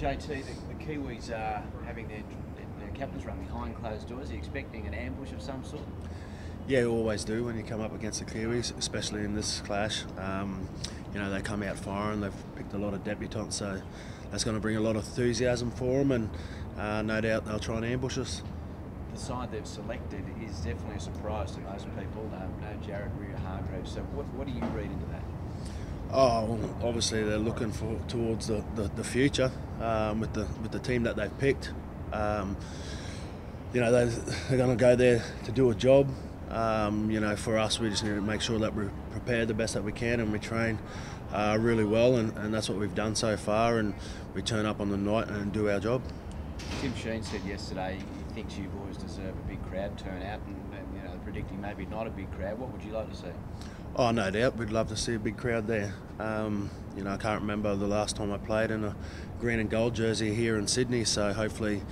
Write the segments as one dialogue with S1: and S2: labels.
S1: JT, the, the Kiwis are having their, their, their captains run behind closed doors. Are you expecting an ambush of some sort?
S2: Yeah, you always do when you come up against the Kiwis, especially in this clash. Um, you know, they come out firing, they've picked a lot of debutants, so that's going to bring a lot of enthusiasm for them, and uh, no doubt they'll try and ambush us.
S1: The side they've selected is definitely a surprise to most people. Um, no Jared Waerea-Hargreaves. So, what, what do you read into that?
S2: Oh, well, obviously they're looking for towards the, the, the future um, with the with the team that they've picked. Um, you know, they're, going to go there to do a job. Um, you know, for us, we just need to make sure that we're prepared the best that we can and we train uh, really well, and, and that's what we've done so far. And we turn up on the night and do our job.
S1: Tim Sheens said yesterday he thinks you boys deserve a big crowd turnout, and, and you know, predicting maybe not a big crowd. What would you like to see?
S2: Oh, no doubt. We'd love to see a big crowd there. Um, you know, I can't remember the last time I played in a green and gold jersey here in Sydney, so hopefully,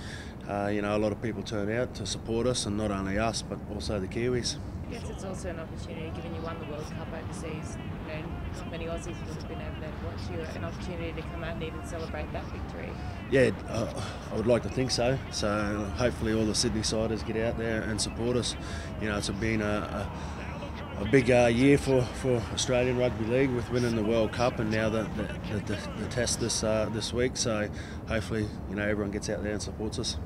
S2: uh, you know, a lot of people turn out to support us, and not only us, but also the Kiwis.
S3: I guess it's also an opportunity, given you won the World Cup overseas, you know, not many Aussies would have been able to watch you, an opportunity to come out and even celebrate that victory.
S2: Yeah, uh, I would like to think so. So hopefully all the Sydney siders get out there and support us. You know, it's been a, a, a big uh, year for, for Australian Rugby League with winning the World Cup and now the, the, the, the test this uh, this week. So hopefully, you know, everyone gets out there and supports us.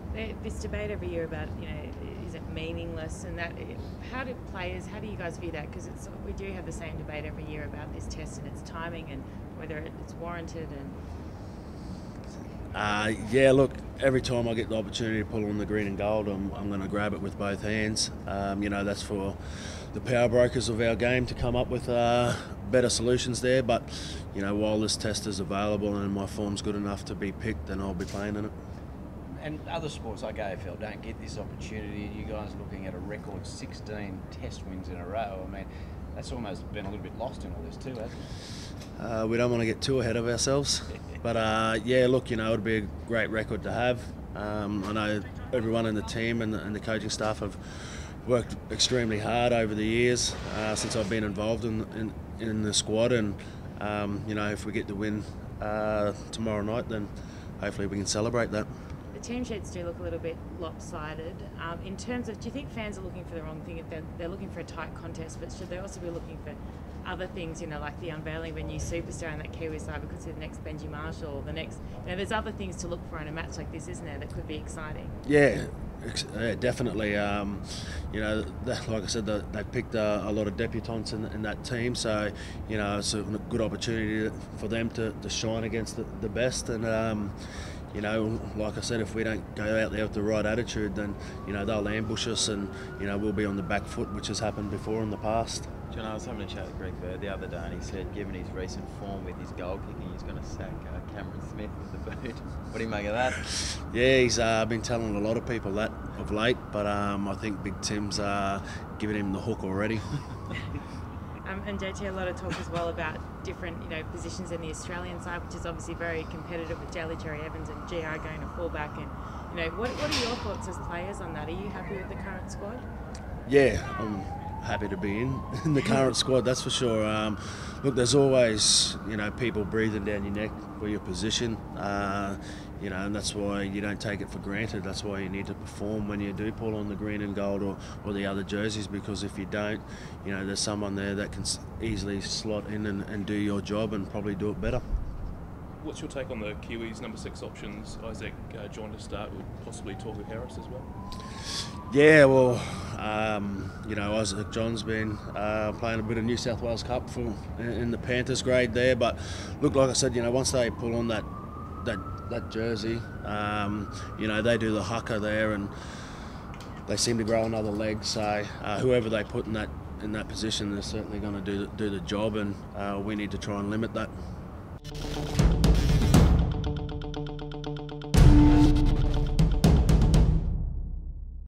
S3: This debate every year about, you know, is it meaningless and that, how do players, how do you guys view that? Because we do have the same debate every year about this test and its timing and whether it's warranted and
S2: uh, yeah, look, every time I get the opportunity to pull on the green and gold, I'm, I'm going to grab it with both hands. Um, you know, that's for the power brokers of our game to come up with uh, better solutions there. But, you know, while this test is available and my form's good enough to be picked, then I'll be playing in it.
S1: And other sports like AFL don't get this opportunity. You guys looking at a record 16 test wins in a row. I mean, that's almost been a little bit lost in all this too, hasn't it?
S2: Uh, we don't want to get too ahead of ourselves. But uh, yeah, look, you know, it'd be a great record to have. Um, I know everyone in the team and the, and the, coaching staff have worked extremely hard over the years uh, since I've been involved in, in, in the squad. And, um, you know, if we get the win uh, tomorrow night, then hopefully we can celebrate that.
S3: The team sheets do look a little bit lopsided. Um, in terms of, do you think fans are looking for the wrong thing? If they're, they're looking for a tight contest, but should they also be looking for other things, you know, like the unveiling of a new superstar in that Kiwi side because of the next Benji Marshall, the next, you know, there's other things to look for in a match like this, isn't there, that could be exciting?
S2: Yeah, yeah definitely. Um, you know, like I said, they picked uh, a lot of debutants in, in, that team, so you know it's a good opportunity for them to, to shine against the, the best. And um, you know, like I said, if we don't go out there with the right attitude, then you know they'll ambush us, and you know we'll be on the back foot, which has happened before in the past.
S4: John, I was having a chat with Greg Bird the other day, and he said, given his recent form with his goal kicking, he's going to sack uh, Cameron Smith with the boot. what do you make of that?
S2: Yeah, he's uh, been telling a lot of people that of late, but um, I think Big Tim's uh, giving him the hook already.
S3: Um, and JT, a lot of talk as well about different, you know, positions in the Australian side, which is obviously very competitive with Daly Cherry Evans and GI going to fullback. And you know, what, what are your thoughts as players on that? Are you happy with the current squad?
S2: Yeah, I'm happy to be in, in the current squad, that's for sure. Um, look, there's always, you know, people breathing down your neck for your position. Uh, you know, and that's why you don't take it for granted. That's why you need to perform when you do pull on the green and gold or, or the other jerseys because if you don't, you know, there's someone there that can easily slot in and, and do your job and probably do it better.
S5: What's your take on the Kiwis number six options? Isaac uh, John to start with possibly Tohu Harris as well?
S2: Yeah, well, um, you know, Isaac John's been uh, playing a bit of New South Wales Cup for in the Panthers grade there, but look, like I said, you know, once they pull on that that that jersey. Um, you know, they do the haka there, and they seem to grow another leg. So uh, whoever they put in that in that position, they're certainly going to do do the job, and uh, we need to try and limit that.